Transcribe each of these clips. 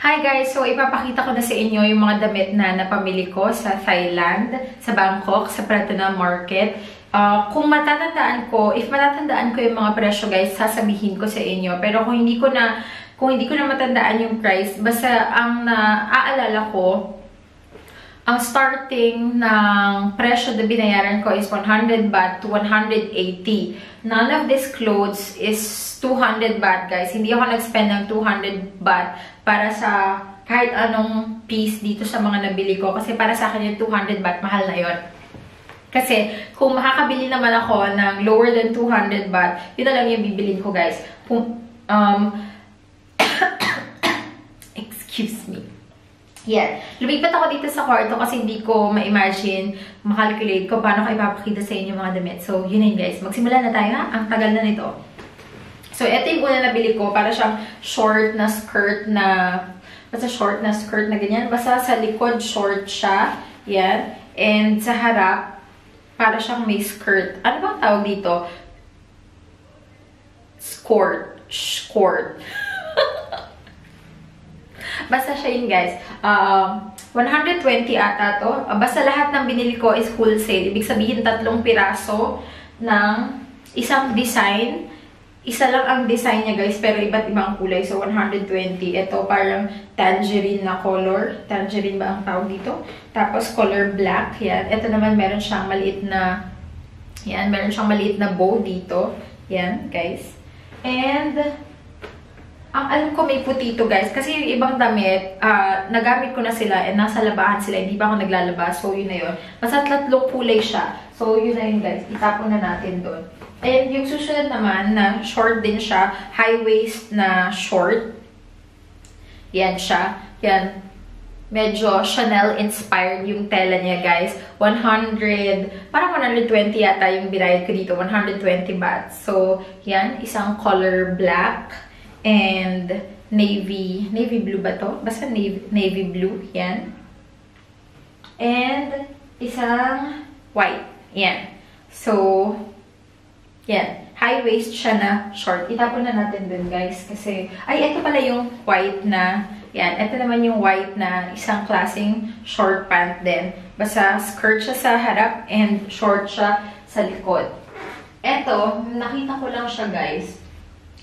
Hi guys! So, ipapakita ko na sa inyo yung mga damit na napamili ko sa Thailand, sa Bangkok, sa Pratana Market. Uh, kung matatandaan ko, if matatandaan ko yung mga presyo guys, sasabihin ko sa inyo. Pero kung hindi ko na, kung hindi ko na matandaan yung price, basta ang naaalala ko, ang starting ng presyo na binayaran ko is 100 baht to 180. None of these clothes is 200 baht, guys. Hindi ako nag-spend ng 200 baht para sa kahit anong piece dito sa mga nabili ko. Kasi para sa akin yung 200 baht, mahal na yon. Kasi kung makakabili naman ako ng lower than 200 baht, yun na lang yung bibilin ko, guys. Kung, um, excuse me. Yan. Lumipat ako dito sa kwarto kasi hindi ko ma-imagine, makalculate ko paano ko ipapakita sa inyo mga damit. So, yun yun guys. Magsimula na tayo ha. Ang tagal na nito. So, ito yung una nabili ko. Para siyang short na skirt na, basta short na skirt na ganyan. Basta sa likod short siya. Yan. And sa harap, para siyang may skirt. Ano bang tawag dito? Skirt. Skirt. Basta siya yun, guys. Uh, 120 ata to. Uh, basta lahat ng binili ko is wholesale. Ibig sabihin, tatlong piraso ng isang design. Isa lang ang design niya, guys, pero iba't ibang kulay. So, 120. Ito, parang tangerine na color. Tangerine ba ang tawag dito? Tapos, color black. Yan. Ito naman, meron siyang maliit na yan, meron siyang maliit na bow dito. Yan, guys. And, ang alam ko may puti ito guys. Kasi yung ibang damit, uh, nagamit ko na sila and nasa labahan sila. Hindi pa ako naglalabas. So, yun na yun. Basta tatlong kulay siya. So, yun na yun guys. Itapon na natin doon. And yung susunod naman na short din siya. High waist na short. Yan siya. Yan. Medyo Chanel-inspired yung tela niya, guys. 100, parang 120 yata yung binayad ko dito. 120 baht. So, yan. Isang color black and navy, navy blue ba to? Basta navy, navy blue, yan. And isang white, yan. So, yan. High waist siya na short. Itapon na natin dun, guys. Kasi, ay, ito pala yung white na, yan. Ito naman yung white na isang klaseng short pant din. Basta skirt siya sa harap and short siya sa likod. Ito, nakita ko lang siya, guys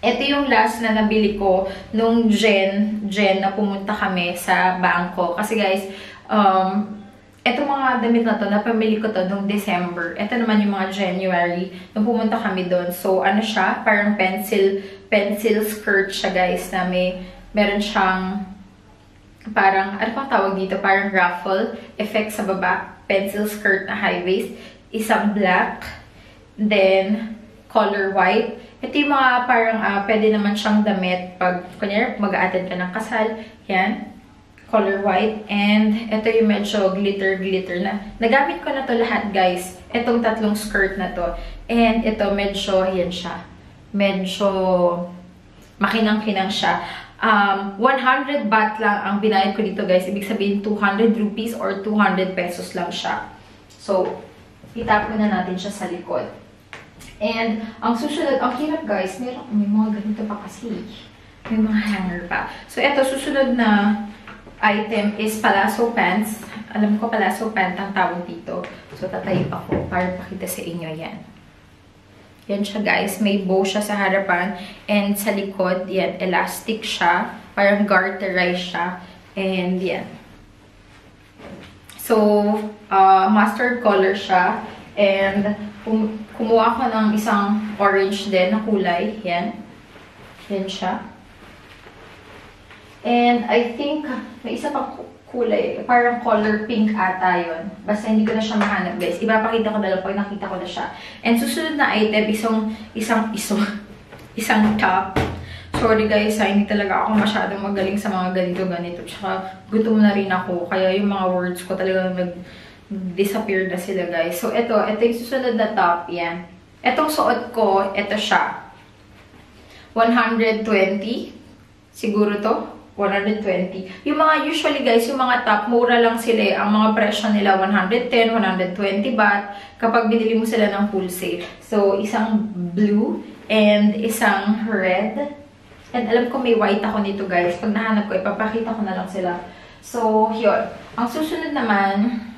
ito yung last na nabili ko nung Jen, Jen na pumunta kami sa bangko. Kasi guys, um, ito mga damit na to, napamili ko to nung December. Ito naman yung mga January, nung pumunta kami doon. So, ano siya? Parang pencil, pencil skirt siya guys, na may, meron siyang parang, ano pang tawag dito? Parang ruffle effect sa baba. Pencil skirt na high waist. Isang black. Then, color white. Ito yung mga parang uh, pwede naman siyang damit pag, kunyari, mag-attend ka ng kasal. Yan. Color white. And ito yung medyo glitter-glitter na. Nagamit ko na to lahat, guys. Itong tatlong skirt na to. And ito, medyo, yan siya. Medyo makinang-kinang siya. Um, 100 baht lang ang binayad ko dito, guys. Ibig sabihin, 200 rupees or 200 pesos lang siya. So, itapon na natin siya sa likod. And, ang susunod, ang hirap guys, meron, may mga ganito pa kasi. May mga hanger pa. So, ito, susunod na item is palazzo pants. Alam ko, palazzo pant ang tawag dito. So, tatayip ako para pakita sa inyo yan. Yan siya guys. May bow siya sa harapan. And sa likod, yan, elastic siya. Parang garterized siya. And yan. So, uh, mustard color siya. And kum kumuha ko ng isang orange din na kulay. Yan. Yan siya. And I think may isa pang kulay. Parang color pink ata yun. Basta hindi ko na siya mahanap, guys. Ipapakita ko na lang pag nakita ko na siya. And susunod na item, isang, isang, isang, isang top. Sorry guys, ha, hindi talaga ako masyadong magaling sa mga ganito-ganito. Tsaka gutom na rin ako. Kaya yung mga words ko talagang nag disappear na sila, guys. So, ito, ito yung susunod na top, yan. Itong suot ko, ito siya. 120. Siguro to. 120. Yung mga, usually guys, yung mga top, mura lang sila. Eh. Ang mga presyo nila, 110, 120 baht. Kapag binili mo sila ng wholesale. So, isang blue and isang red. And alam ko may white ako nito guys. Pag nahanap ko, ipapakita ko na lang sila. So, yun. Ang susunod naman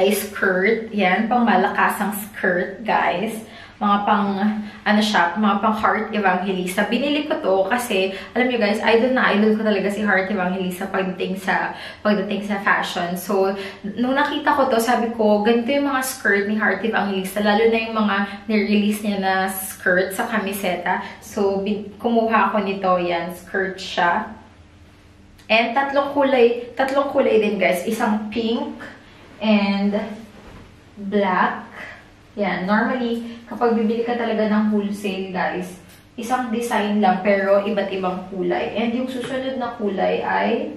ay skirt. Yan, pang malakasang skirt guys mga pang, ano siya, mga pang Heart Evangelista. Binili ko to kasi, alam niyo guys, idol na idol ko talaga si Heart Evangelista pagdating sa, pagdating sa fashion. So, nung nakita ko to, sabi ko, ganito yung mga skirt ni Heart Evangelista, lalo na yung mga nirelease niya na skirt sa kamiseta. So, kumuha ako nito, yan, skirt siya. And tatlong kulay, tatlong kulay din guys. Isang pink and black yan, normally, kapag bibili ka talaga ng wholesale, guys, isang design lang pero iba't ibang kulay. And yung susunod na kulay ay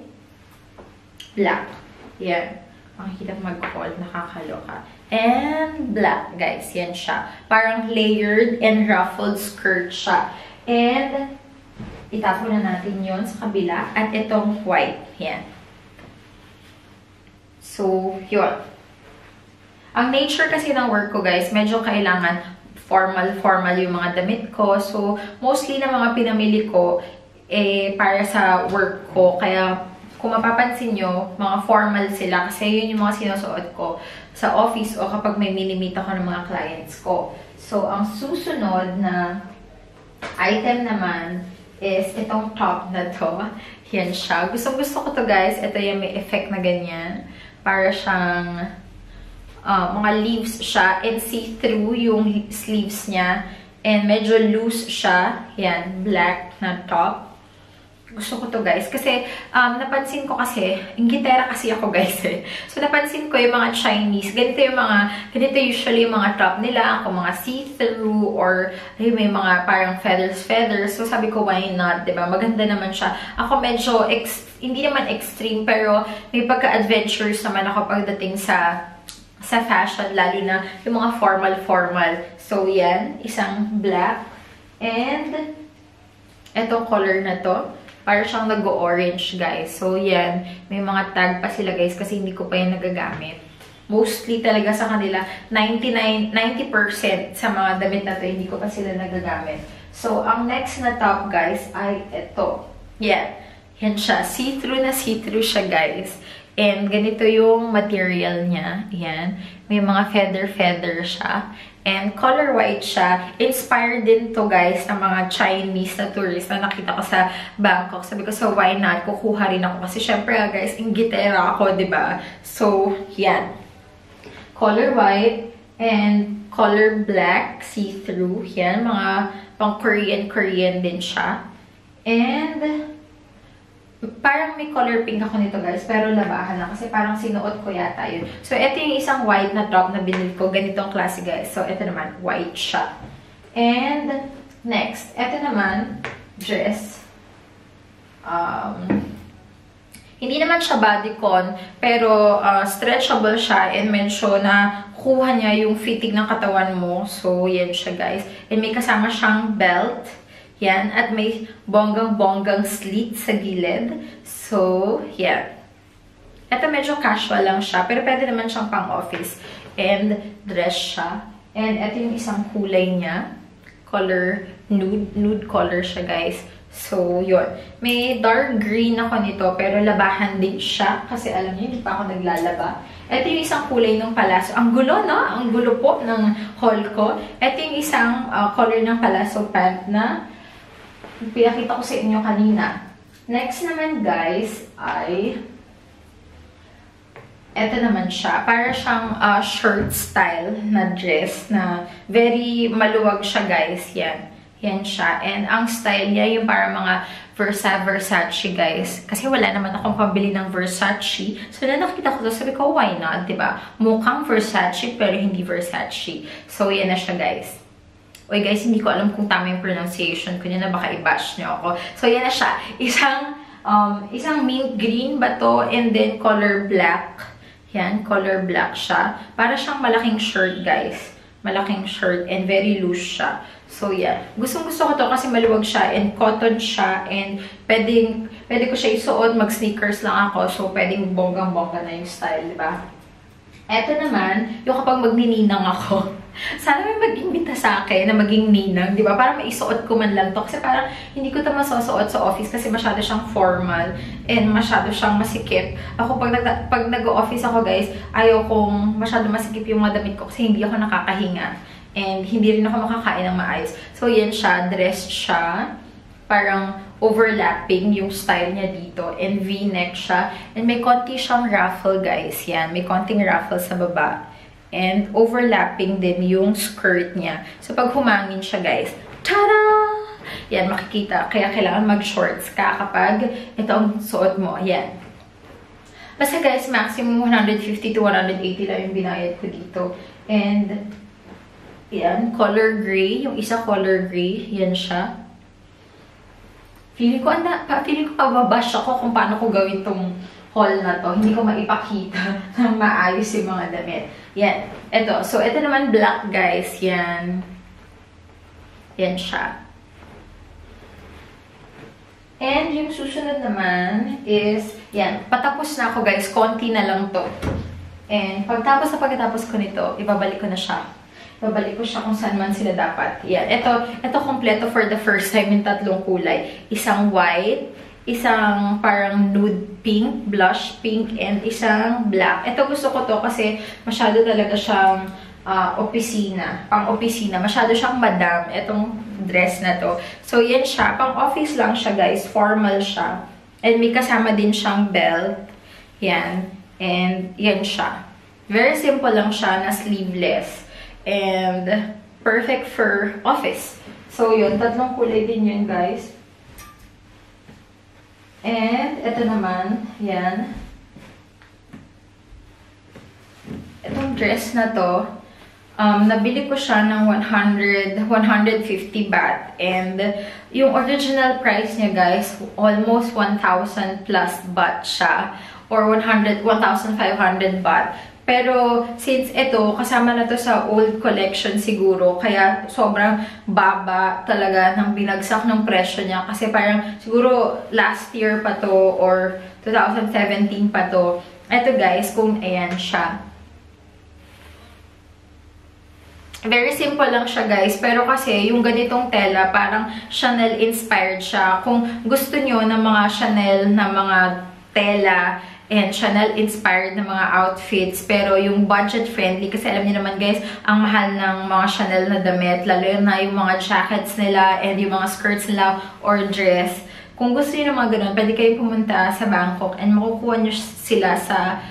black. Yan. Makikita mag-call, nakakaloka. And black, guys. Yan siya. Parang layered and ruffled skirt siya. And, itapo na natin yon sa kabila. At itong white. Yan. So, yun. Ang nature kasi ng work ko, guys, medyo kailangan formal-formal yung mga damit ko. So, mostly na mga pinamili ko, eh, para sa work ko. Kaya, kung mapapansin nyo, mga formal sila. Kasi yun yung mga sinusuot ko sa office o kapag may minimit ako ng mga clients ko. So, ang susunod na item naman is itong top na to. Yan siya. Gusto-gusto ko to guys. Ito yung may effect na ganyan. Para siyang uh, mga leaves siya and see-through yung sleeves niya. And medyo loose siya. Yan, black na top. Gusto ko to guys. Kasi, um, napansin ko kasi, ingitera kasi ako guys eh. So, napansin ko yung mga Chinese, ganito yung mga, ganito usually yung mga top nila, kung mga see-through or ay, may mga parang feathers-feathers. So, sabi ko, why not? ba diba? Maganda naman siya. Ako medyo, ex, hindi naman extreme, pero may pagka-adventures naman ako pagdating sa sa fashion, lalo na yung mga formal-formal. So, yan. Isang black. And, etong color na to. Para siyang nag-orange, guys. So, yan. May mga tag pa sila, guys, kasi hindi ko pa yan nagagamit. Mostly talaga sa kanila, 99, 90% sa mga damit na to, hindi ko pa sila nagagamit. So, ang next na top, guys, ay ito. Yan. Yan siya. See-through na see-through siya, guys. And ganito yung material niya. Ayan. May mga feather-feather siya. And color white siya. Inspired din to guys ng mga Chinese na tourist na nakita ko sa Bangkok. Sabi ko, so why not? Kukuha rin ako. Kasi syempre ah, guys, inggitera ako, ba diba? So, yan. Color white and color black, see-through. Yan, mga pang Korean-Korean din siya. And, Parang may color pink ako nito guys, pero labahan lang kasi parang sinuot ko yata yun. So, ito yung isang white na top na binili ko. Ganitong klase guys. So, ito naman, white siya. And, next, ito naman, dress. Um, hindi naman siya bodycon, pero uh, stretchable siya and medyo na kuha niya yung fitting ng katawan mo. So, yan siya guys. And may kasama siyang belt. Yan. At may bonggang-bonggang slit sa gilid. So, yan. Ito medyo casual lang siya. Pero pwede naman siyang pang-office. And dress siya. And ito yung isang kulay niya. Color, nude, nude color siya, guys. So, yun. May dark green ako nito, pero labahan din siya. Kasi alam niyo, hindi pa ako naglalaba. Ito yung isang kulay ng palaso. Ang gulo, no? Ang gulo po ng haul ko. Ito yung isang uh, color ng palaso pant na pinakita ko sa inyo kanina. Next naman guys ay eto naman siya. Para siyang uh, shirt style na dress na very maluwag siya guys. Yan. Yan siya. And ang style niya yung para mga Versa Versace guys. Kasi wala naman akong pambili ng Versace. So na nakita ko to, sabi ko, why not? ba diba? Mukhang Versace pero hindi Versace. So yan na siya guys. Uy guys, hindi ko alam kung tama yung pronunciation ko niya na baka i-bash niyo ako. So yan na siya. Isang, um, isang mint green ba to and then color black. Yan, color black siya. Para siyang malaking shirt guys. Malaking shirt and very loose siya. So, yeah. Gustong gusto ko to kasi maluwag siya and cotton siya and pwedeng, pwede ko siya isuot, mag-sneakers lang ako. So, pwedeng bonggang-bongga na yung style, ba? Eto naman, yung kapag magnininang ako. Sana may mag-imbita sa akin na maging ninang, di ba? Para maisuot ko man lang to. Kasi parang hindi ko ito masusuot sa office kasi masyado siyang formal and masyado siyang masikip. Ako, pag, nag pag nag-office ako, guys, ayaw kong masyado masikip yung mga damit ko kasi hindi ako nakakahinga. And hindi rin ako makakain ng maayos. So, yan siya. Dressed siya. Parang overlapping yung style niya dito. And V-neck siya. And may konti siyang ruffle, guys. Yan. May konting ruffle sa baba. And overlapping din yung skirt niya. So, pag humangin siya, guys, tada! Yan, makikita. Kaya kailangan mag-shorts ka kapag ito ang suot mo. Yan. Basta guys, maximum 150 to 180 lang yung binayad ko dito. And, yan, color gray. Yung isa color gray. Yan siya. Feeling ko, anda, feeling ko pababash ako kung paano ko gawin tong haul na to. Hindi ko maipakita na maayos yung mga damit. Yan. Ito. So, ito naman black, guys. Yan. Yan siya. And yung susunod naman is, yan. Patapos na ako, guys. Konti na lang to. And pagtapos na pagkatapos ko nito, ibabalik ko na siya. Ibabalik ko siya kung saan man sila dapat. Yan. Ito, ito kompleto for the first time yung tatlong kulay. Isang white, isang parang nude pink, blush pink, and isang black. Ito gusto ko to kasi masyado talaga siyang uh, opisina, pang opisina. Masyado siyang madam, itong dress na to. So, yan siya. Pang office lang siya, guys. Formal siya. And may kasama din siyang belt. Yan. And yan siya. Very simple lang siya na sleeveless. And perfect for office. So, yun. Tatlong kulay din yun, guys. And, ito naman, yan. Itong dress na to, um, nabili ko siya ng 100, 150 baht. And, yung original price niya, guys, almost 1,000 plus baht siya. Or 100, 1,500 baht. Pero, since ito, kasama na to sa old collection siguro, kaya sobrang baba talaga ng binagsak ng presyo niya. Kasi parang, siguro last year pa to, or 2017 pa to. Ito guys, kung ayan siya. Very simple lang siya guys, pero kasi yung ganitong tela, parang Chanel inspired siya. Kung gusto nyo ng mga Chanel na mga tela, and Chanel inspired na mga outfits pero yung budget friendly kasi alam niyo naman guys ang mahal ng mga Chanel na damit lalo na yung mga jackets nila and yung mga skirts nila or dress. Kung gusto niyo ng mga ganun pwede kayong pumunta sa Bangkok and makukuha niyo sila sa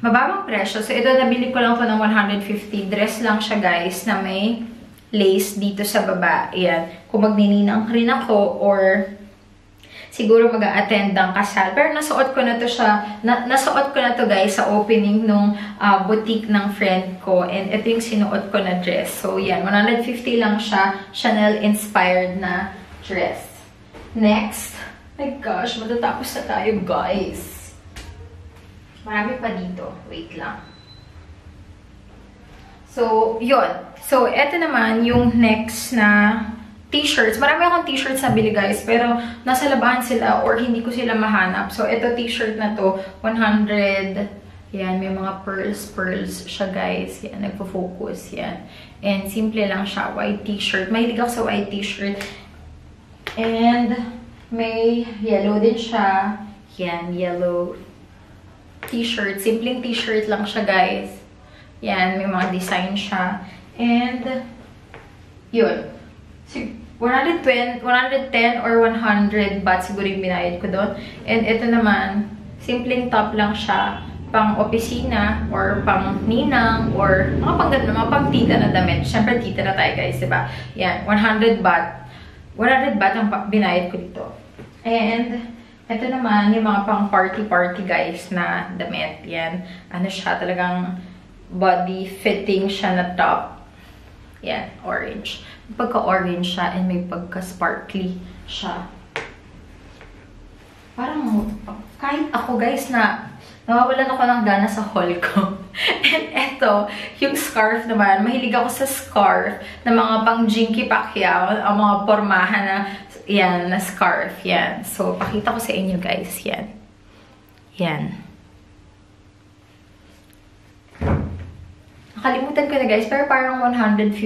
mababang presyo. So ito nabili ko lang to ng 150 dress lang siya guys na may lace dito sa baba. Ayan. Kung magnininang rin ako or siguro mag attend ng kasal. Pero nasuot ko na to siya, na, nasuot ko na to guys sa opening nung uh, boutique ng friend ko. And ito yung sinuot ko na dress. So yan, 150 lang siya, Chanel inspired na dress. Next, my gosh, matatapos na tayo guys. Marami pa dito. Wait lang. So, yun. So, eto naman yung next na t-shirts. Marami akong t-shirts na bili guys, pero nasa labahan sila or hindi ko sila mahanap. So, ito t-shirt na to, 100... Yan, may mga pearls, pearls siya guys. Yan, nagpo-focus yan. And simple lang siya, white t-shirt. Mahilig ako sa white t-shirt. And may yellow din siya. Yan, yellow t-shirt. Simpleng t-shirt lang siya guys. Yan, may mga design siya. And, yun. 120, 110 or 100 baht siguro yung binayad ko doon. And ito naman, simpleng top lang siya pang opisina or pang ninang or mga pang ganun, mga pang tita na damit. Siyempre, tita na tayo guys, diba? Yan, 100 baht. 100 baht ang binayad ko dito. And, ito naman, yung mga pang party-party guys na damit. Yan, ano siya, talagang body fitting siya na top. Yan, orange pagka-orange siya and may pagka-sparkly siya. Parang, kahit ako guys na nawawalan ako ng gana sa haul ko. and eto, yung scarf naman, mahilig ako sa scarf na mga pang Jinky Pacquiao, ang mga pormahan na, yan, na scarf, yan. So, pakita ko sa inyo guys, yan. Yan. Nakalimutan ko na guys, pero parang 150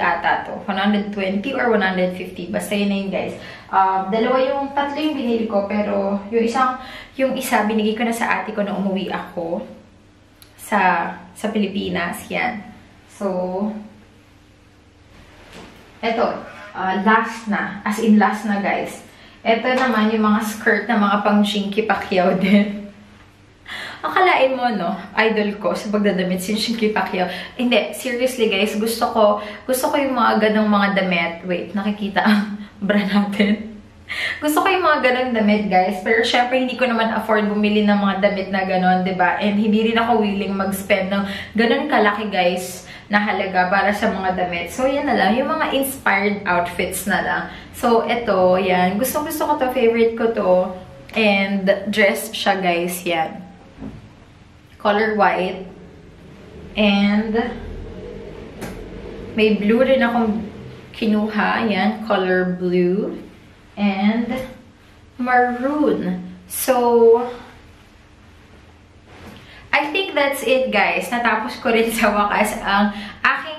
ata to. 120 or 150. Basta yun na yun guys. Um, dalawa yung, tatlo yung binili ko, pero yung isang, yung isa, binigay ko na sa ate ko na umuwi ako sa, sa Pilipinas. Yan. So, eto, uh, last na. As in last na guys. Ito naman yung mga skirt na mga pang Shinky Pacquiao din. Akalain mo, no? Idol ko sa pagdadamit si Shinky Pacquiao. Hindi, seriously guys, gusto ko, gusto ko yung mga ganong mga damit. Wait, nakikita ang bra natin. Gusto ko yung mga ganong damit, guys. Pero syempre, hindi ko naman afford bumili ng mga damit na ganon, ba diba? And hindi rin ako willing mag-spend ng ganon kalaki, guys, na halaga para sa mga damit. So, yan na lang. Yung mga inspired outfits na lang. So, ito, yan. Gusto-gusto ko to. Favorite ko to. And dress siya, guys. Yan color white. And, may blue rin akong kinuha. Yan, color blue. And, maroon. So, I think that's it guys. Natapos ko rin sa wakas ang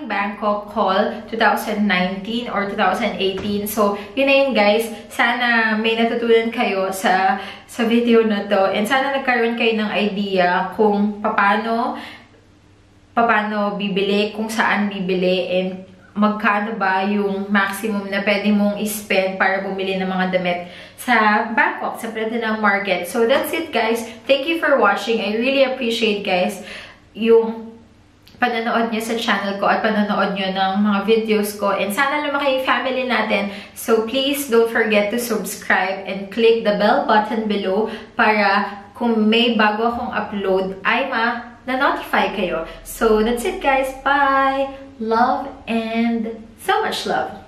Bangkok haul 2019 or 2018. So, yun na yun guys. Sana may natutunan kayo sa sa video na to. And sana nagkaroon kayo ng idea kung paano paano bibili, kung saan bibili, and magkano ba yung maximum na pwede mong i-spend para bumili ng mga damit sa Bangkok, sa Platinum Market. So, that's it, guys. Thank you for watching. I really appreciate, guys, yung pananood nyo sa channel ko at pananood nyo ng mga videos ko. And sana lumaki yung family natin. So, please don't forget to subscribe and click the bell button below para kung may bago akong upload ay ma na-notify kayo. So, that's it guys. Bye! Love and so much love.